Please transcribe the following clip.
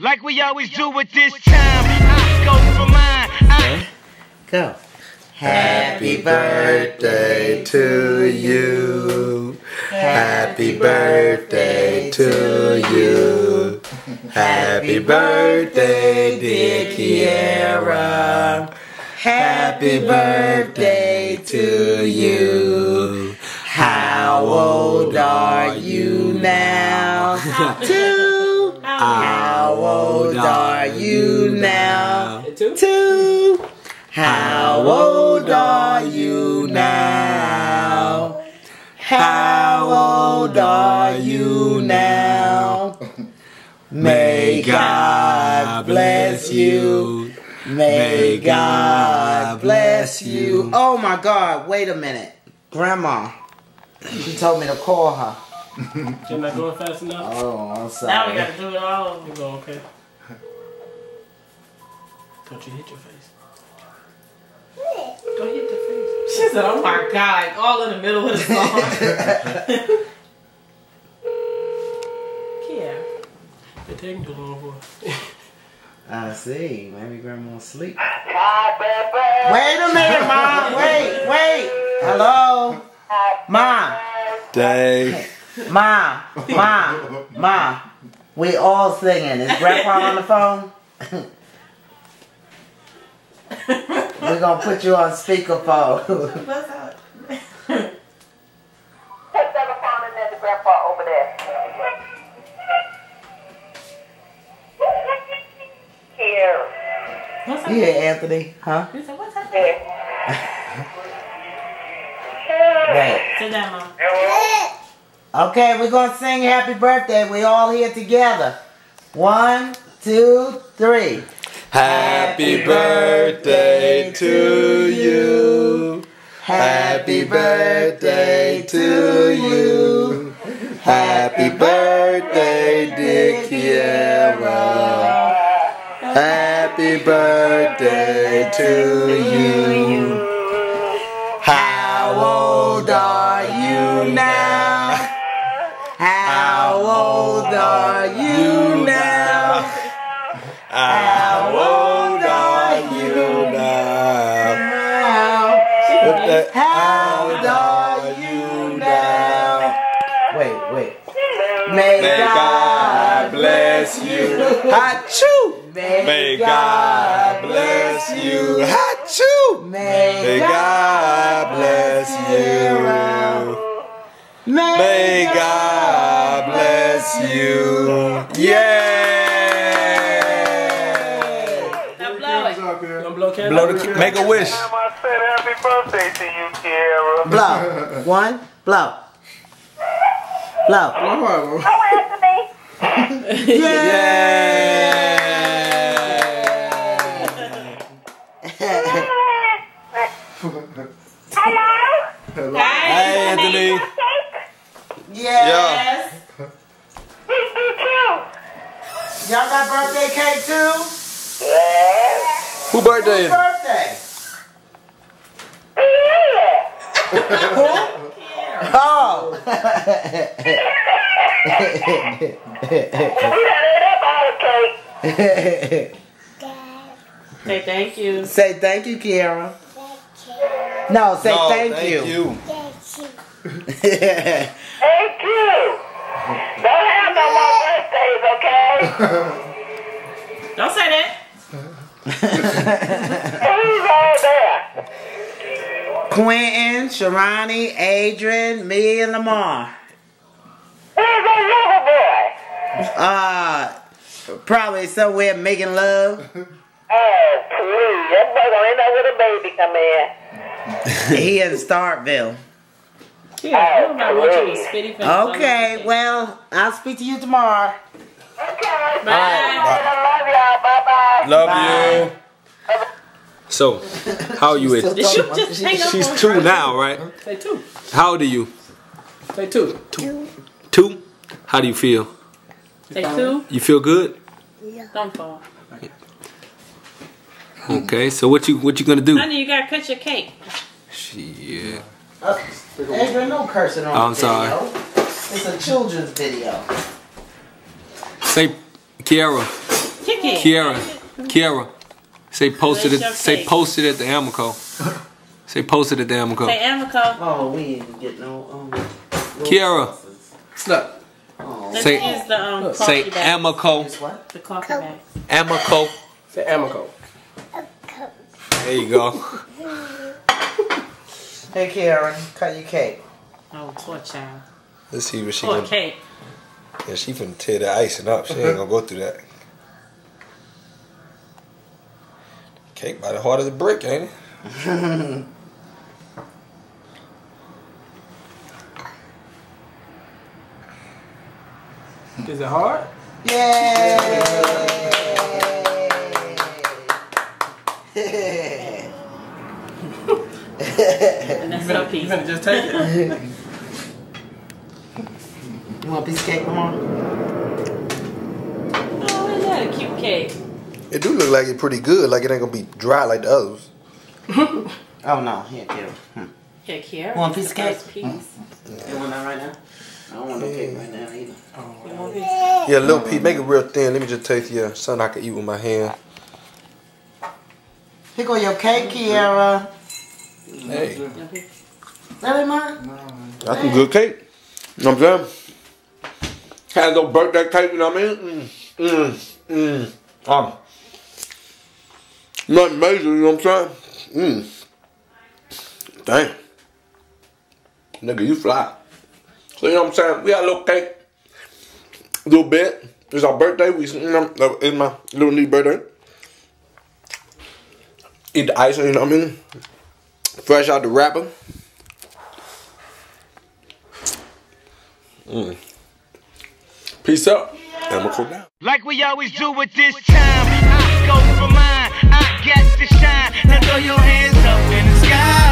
Like we always do at this time, I go for mine. I Go. Happy birthday to you. Happy birthday to you. Happy birthday, dear Quiarah. Happy birthday to you. How old are you now? Two. How old are you now? Two? Two. How old are you now? How old are you now? May God bless you. May God bless you. Oh my God, wait a minute. Grandma, she told me to call her. You're not going fast enough? Oh, I'm sorry. Now we gotta do it all. You go, okay. Don't you hit your face. Don't hit the face. She said, oh my God, all in the middle of the song. yeah. They're taking too long for I see. Maybe grandma's asleep. Wait a minute, Mom. Wait, wait. Hello? Mom. Day. Ma, ma, ma. We all singing. Is Grandpa on the phone? We're gonna put you on speakerphone. What's up? Take that phone and then the grandpa over there. Here. What's up? yeah, Anthony. Huh? He said, what's up? Here. Wait. Sit down, Mom. Okay, we're gonna sing happy birthday. We all here together. One, two, three. Happy birthday to you. Happy birthday to you. Happy birthday, dear. Happy birthday to you. How old are you now? How old are you How are you now? Wait, wait. May, May God bless you. Achoo! May God bless you. Achoo! May God bless you. May God bless you. Yay! You gonna blow candle? Blow the, make a wish. I said happy birthday to you, Quiarah. Blow. One, blow. Blow. Oh, Anthony. Hello? Hey, Anthony. Yes. Me too. Y'all got birthday cake too? Yes. Who birthday is? Birthday. Yeah. Oh. We done ate up all the cake. Say thank you. say thank you, Quiarah. No, say No, thank, you. Thank you. Don't have no more birthdays, okay? Don't say that. Who's all there? Quentin, Sharani, Adrian, me, and Lamar. Where's that little boy? Uh, probably somewhere making love. Oh, please. That boy gonna end up with a baby come in. he in Starkville. Yeah, nobody want you to spitty face. Okay, well, I'll speak to you tomorrow. Okay. Bye. I love y'all. Bye-bye. Love Bye. you. So, how are you with? Did you just hang up She's on two now, right? Say two. How old are you? Say two. Two? Two? How do you feel? Say two. You feel good? Yeah. Don't fall. Okay, so what you what you gonna do? Honey, you gotta cut your cake. Shit. Uh, Adrian, no cursing on Oh, I'm the sorry. video. It's a children's video. Say, Quiarah, Take it. Quiarah, Quiarah, say posted it. Say cake? posted at the Ammaco. Say posted at the Ammaco. Say Ammaco. Oh, we didn't get no. Um, Quiarah, Snap. oh, Let's Say- use the um, coffee say bags. Ammaco. what? The coffee bags. Ammaco. Say Ammaco. There you go. Hey, Karen, cut your cake. Oh, poor child. Let's see what she Poor gonna. cake. Yeah, she finna tear the icing up. She ain't gonna go through that. Cake by the heart of the brick, ain't it? Is it hard? Yay! And that's You her better, you piece. better just take it. you want a piece of cake, Mom? Oh, isn't that a cute cake? It do look like it pretty good. Like it ain't gonna be dry like the others. Oh no, here, Karen. Hmm. Here, Quiarah. Want a piece the of cake? first Piece. You want that right now? I don't want no cake right now either. You want a piece? Yeah, a little piece. Make it real thin. Let me just taste yeah, something I can eat with my hand. Here go your cake, Quiarah. Hey, You want a piece? Really, that's some good cake. You know what I'm saying? Had no birthday cake, you know what I mean? Mm, mm, mm. Um, nothing major, you know what I'm saying? Mm. Dang. Nigga, you fly. So you know what I'm saying? We got a little cake. A little bit. It's our birthday. We, you know, it's my little niece's birthday. Eat the icing, you know what I mean? Fresh out the wrapper. Mm. Peace out. And we'll cool down. Like we always do at this time chance to shine. Now throw your hands up in the sky.